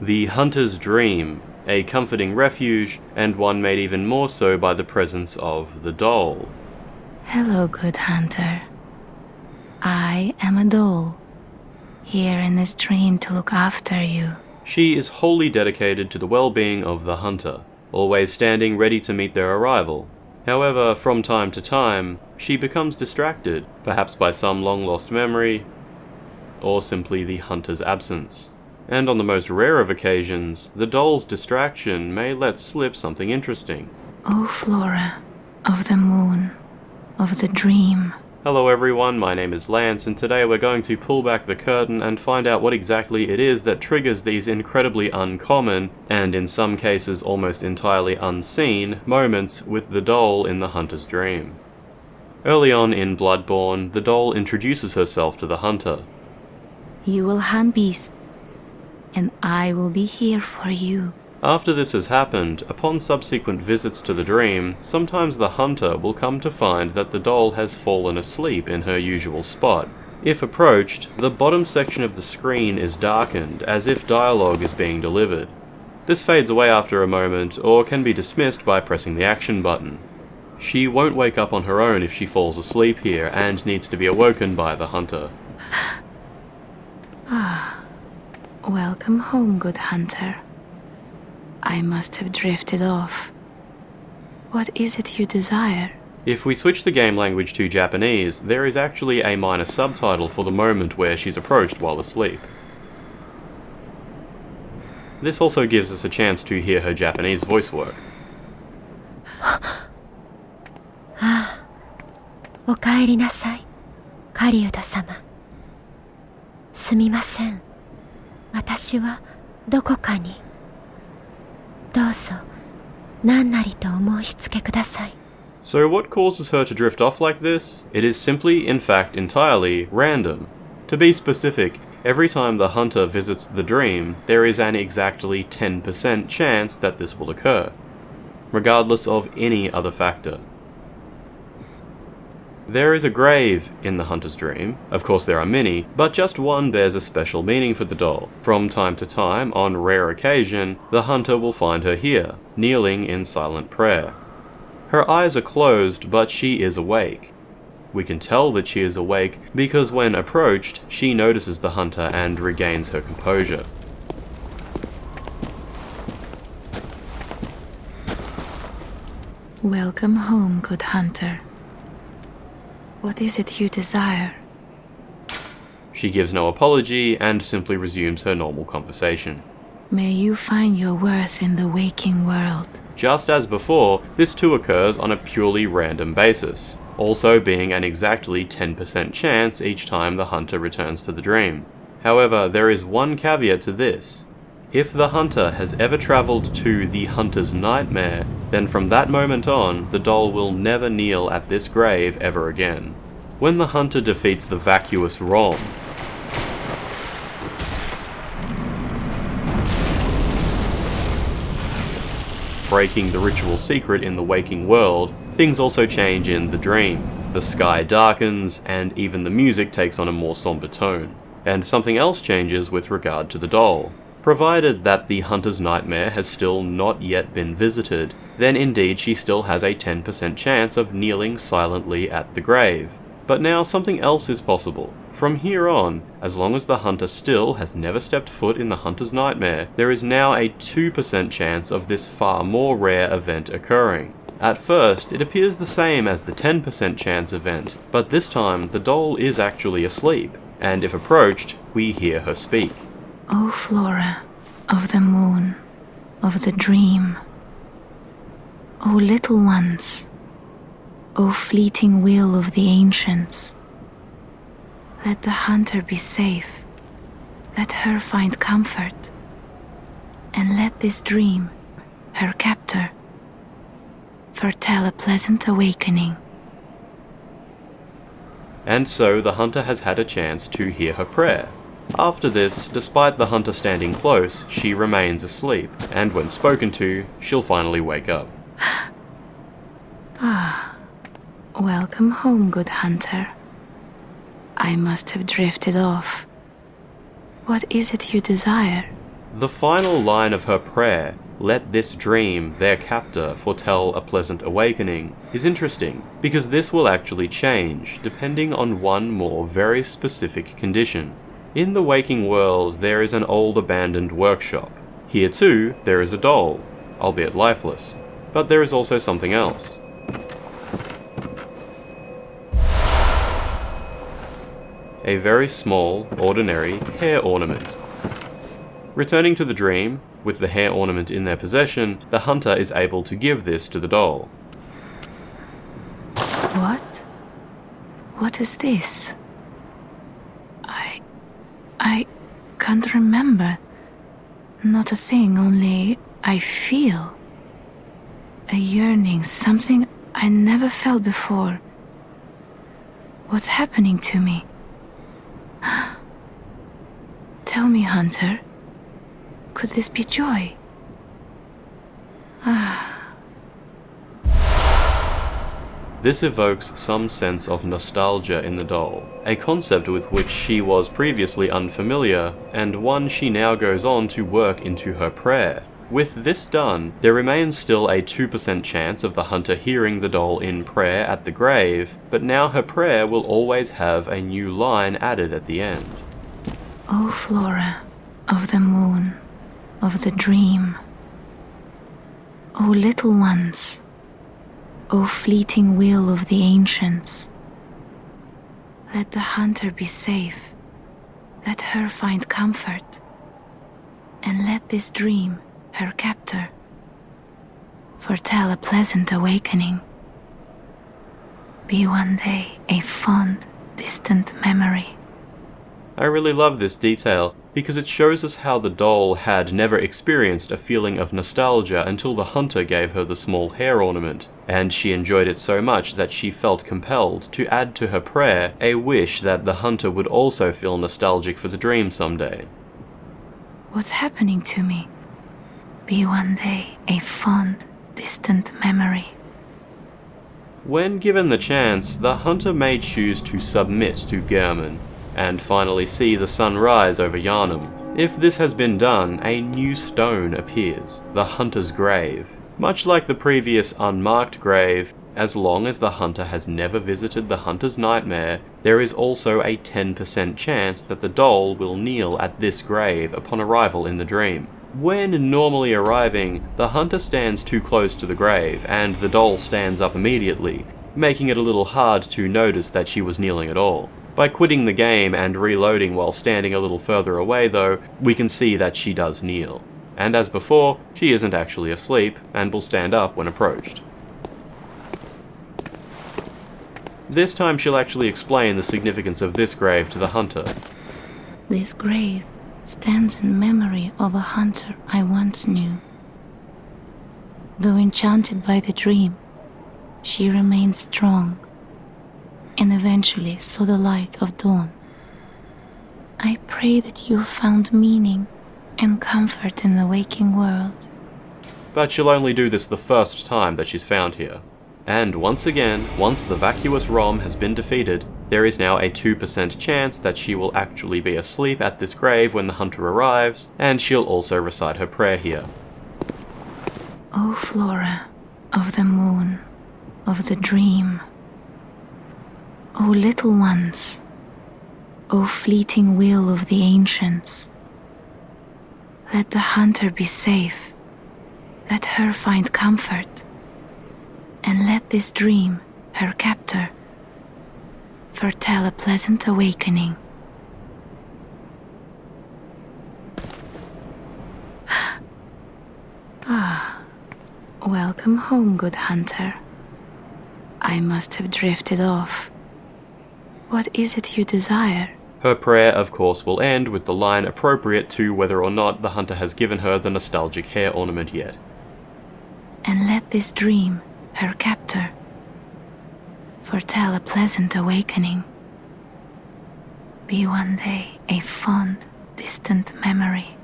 The hunter's dream, a comforting refuge, and one made even more so by the presence of the doll. Hello, good hunter. I am a doll, here in this dream to look after you. She is wholly dedicated to the well being of the hunter, always standing ready to meet their arrival. However, from time to time, she becomes distracted, perhaps by some long lost memory, or simply the hunter's absence. And on the most rare of occasions, the doll's distraction may let slip something interesting. O Flora of the moon, of the dream. Hello everyone, my name is Lance, and today we're going to pull back the curtain and find out what exactly it is that triggers these incredibly uncommon, and in some cases almost entirely unseen, moments with the doll in the hunter's dream. Early on in Bloodborne, the doll introduces herself to the hunter. You will hunt beasts, and I will be here for you. After this has happened, upon subsequent visits to the dream, sometimes the hunter will come to find that the doll has fallen asleep in her usual spot. If approached, the bottom section of the screen is darkened, as if dialogue is being delivered. This fades away after a moment, or can be dismissed by pressing the action button. She won't wake up on her own if she falls asleep here, and needs to be awoken by the hunter. Welcome home, good hunter. I must have drifted off. What is it you desire? If we switch the game language to Japanese, there is actually a minor subtitle for the moment where she's approached while asleep. This also gives us a chance to hear her Japanese voice work. ah, okaeri nasai, Kariuda-sama. Sumimasen. 私はどこかにどうぞ何なりとお申し付けください So what causes her to drift off like this? It is simply, in fact entirely, random. To be specific, every time the hunter visits the dream, there is an exactly 10% chance that this will occur, regardless of any other factor. There is a grave in the hunter's dream. Of course, there are many, but just one bears a special meaning for the doll. From time to time, on rare occasion, the hunter will find her here, kneeling in silent prayer. Her eyes are closed, but she is awake. We can tell that she is awake because when approached, she notices the hunter and regains her composure. Welcome home, good hunter. What is it you desire? She gives no apology and simply resumes her normal conversation. May you find your worth in the waking world. Just as before, this too occurs on a purely random basis, also being an exactly 10% chance each time the hunter returns to the dream. However, there is one caveat to this. If the hunter has ever travelled to the hunter's nightmare, then from that moment on, the doll will never kneel at this grave ever again. When the hunter defeats the vacuous Rom, breaking the ritual secret in the waking world, things also change in the dream. The sky darkens, and even the music takes on a more somber tone. And something else changes with regard to the doll. Provided that the hunter's nightmare has still not yet been visited, then indeed she still has a 10% chance of kneeling silently at the grave. But now something else is possible. From here on, as long as the hunter still has never stepped foot in the hunter's nightmare, there is now a 2% chance of this far more rare event occurring. At first, it appears the same as the 10% chance event, but this time the doll is actually asleep, and if approached, we hear her speak. O Flora of the moon, of the dream. O little ones, O fleeting will of the ancients. Let the hunter be safe. Let her find comfort. And let this dream, her captor, foretell a pleasant awakening. And so the hunter has had a chance to hear her prayer. After this, despite the hunter standing close, she remains asleep, and when spoken to, she'll finally wake up. Ah, welcome home, good hunter. I must have drifted off. What is it you desire? The final line of her prayer, let this dream, their captor, foretell a pleasant awakening, is interesting, because this will actually change, depending on one more very specific condition. In the waking world, there is an old abandoned workshop. Here too, there is a doll, albeit lifeless. But there is also something else. A very small, ordinary hair ornament. Returning to the dream, with the hair ornament in their possession, the hunter is able to give this to the doll. What? What is this? I. Can't remember. Not a thing, only I feel. A yearning, something I never felt before. What's happening to me? Tell me, Hunter. Could this be joy? Ah. This evokes some sense of nostalgia in the doll, a concept with which she was previously unfamiliar, and one she now goes on to work into her prayer. With this done, there remains still a 2% chance of the hunter hearing the doll in prayer at the grave, but now her prayer will always have a new line added at the end. O Flora of the moon, of the dream. O little ones, O fleeting will of the ancients. Let the hunter be safe, let her find comfort, and let this dream, her captor, foretell a pleasant awakening. Be one day a fond, distant memory. I really love this detail because it shows us how the doll had never experienced a feeling of nostalgia until the hunter gave her the small hair ornament, and she enjoyed it so much that she felt compelled to add to her prayer a wish that the hunter would also feel nostalgic for the dream someday. What's happening to me? Be one day a fond, distant memory. When given the chance, the hunter may choose to submit to Gehrman, and finally see the sun rise over Yharnam. If this has been done, a new stone appears, the hunter's grave. Much like the previous unmarked grave, as long as the hunter has never visited the hunter's nightmare, there is also a 10% chance that the doll will kneel at this grave upon arrival in the dream. When normally arriving, the hunter stands too close to the grave, and the doll stands up immediately, making it a little hard to notice that she was kneeling at all. By quitting the game and reloading while standing a little further away though, we can see that she does kneel. And as before, she isn't actually asleep, and will stand up when approached. This time she'll actually explain the significance of this grave to the hunter. This grave stands in memory of a hunter I once knew. Though enchanted by the dream, she remained strong and eventually saw the light of dawn. I pray that you found meaning and comfort in the waking world. But she'll only do this the first time that she's found here. And once again, once the vacuous Rom has been defeated, there is now a 2% chance that she will actually be asleep at this grave when the hunter arrives, and she'll also recite her prayer here. O Flora of the moon, of the dream. O little ones, O fleeting will of the ancients. Let the hunter be safe, let her find comfort, and let this dream, her captor, foretell a pleasant awakening. ah, welcome home, good hunter. I must have drifted off. What is it you desire? Her prayer, of course, will end with the line appropriate to whether or not the hunter has given her the nostalgic hair ornament yet. And let this dream, her captor, foretell a pleasant awakening. Be one day a fond, distant memory.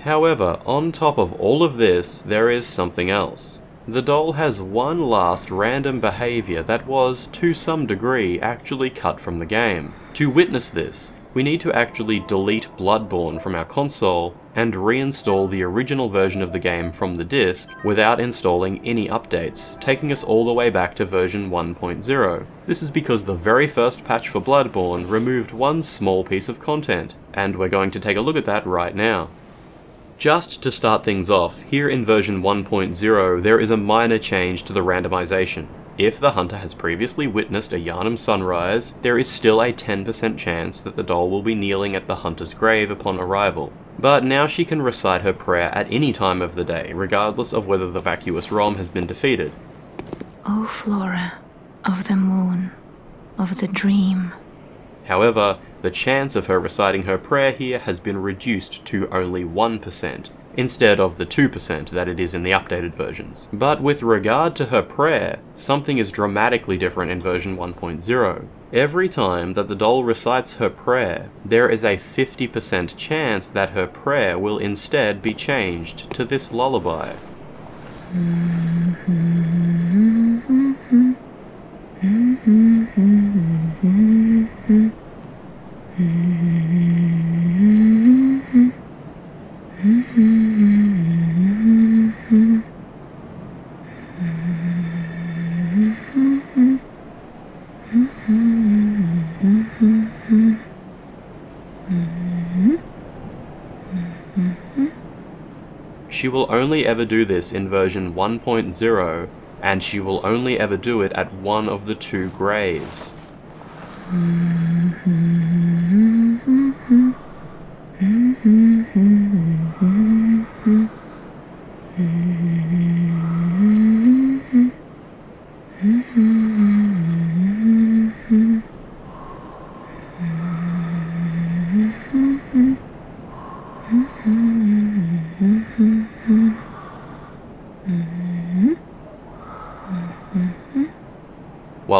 However, on top of all of this, there is something else. The doll has one last random behavior that was, to some degree, actually cut from the game. To witness this, we need to actually delete Bloodborne from our console and reinstall the original version of the game from the disk without installing any updates, taking us all the way back to version 1.0. This is because the very first patch for Bloodborne removed one small piece of content, and we're going to take a look at that right now. Just to start things off, here in version 1.0 there is a minor change to the randomization. If the hunter has previously witnessed a Yharnam sunrise, there is still a 10% chance that the doll will be kneeling at the hunter's grave upon arrival. But now she can recite her prayer at any time of the day, regardless of whether the vacuous Rom has been defeated. O Flora of the moon, of the dream, However, the chance of her reciting her prayer here has been reduced to only 1%, instead of the 2% that it is in the updated versions. But with regard to her prayer, something is dramatically different in version 1.0. Every time that the doll recites her prayer, there is a 50% chance that her prayer will instead be changed to this lullaby. She will only ever do this in version 1.0, and she will only ever do it at one of the two graves. Mm-hmm. Mm-hmm. Mm-hmm.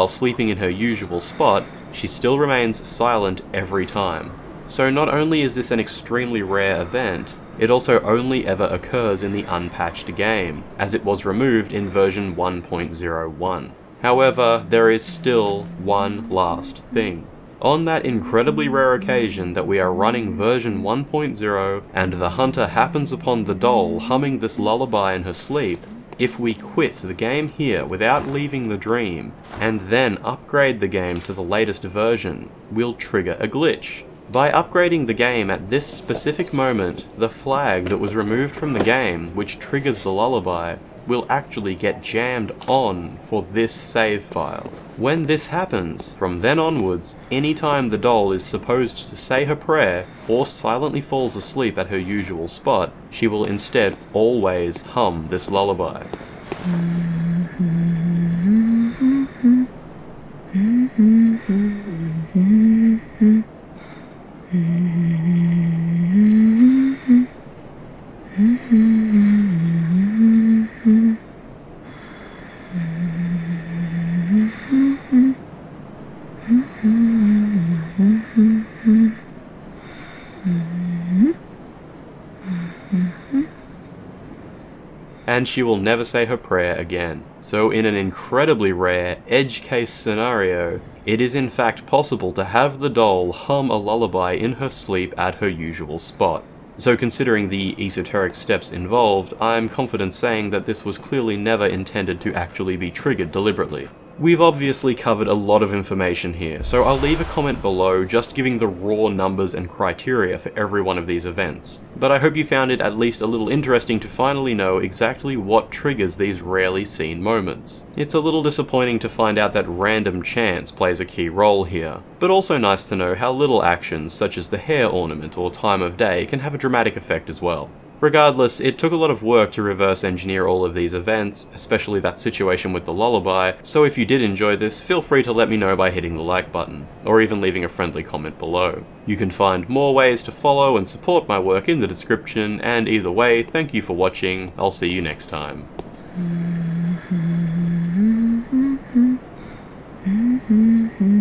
While sleeping in her usual spot, she still remains silent every time. So not only is this an extremely rare event, it also only ever occurs in the unpatched game, as it was removed in version 1.01. However, there is still one last thing. On that incredibly rare occasion that we are running version 1.0 and the hunter happens upon the doll humming this lullaby in her sleep, if we quit the game here without leaving the dream, and then upgrade the game to the latest version, we'll trigger a glitch. By upgrading the game at this specific moment, the flag that was removed from the game, which triggers the lullaby, will actually get jammed on for this save file. When this happens, from then onwards, anytime the doll is supposed to say her prayer or silently falls asleep at her usual spot, she will instead always hum this lullaby. and she will never say her prayer again. So in an incredibly rare edge case scenario, it is in fact possible to have the doll hum a lullaby in her sleep at her usual spot. So considering the esoteric steps involved, I'm confident saying that this was clearly never intended to actually be triggered deliberately. We've obviously covered a lot of information here, so I'll leave a comment below just giving the raw numbers and criteria for every one of these events. But I hope you found it at least a little interesting to finally know exactly what triggers these rarely seen moments. It's a little disappointing to find out that random chance plays a key role here, but also nice to know how little actions such as the hair ornament or time of day can have a dramatic effect as well. Regardless, it took a lot of work to reverse engineer all of these events, especially that situation with the lullaby, so if you did enjoy this, feel free to let me know by hitting the like button, or even leaving a friendly comment below. You can find more ways to follow and support my work in the description, and either way, thank you for watching, I'll see you next time. Mm-hmm. Mm-hmm. Mm-hmm. mm-hmm.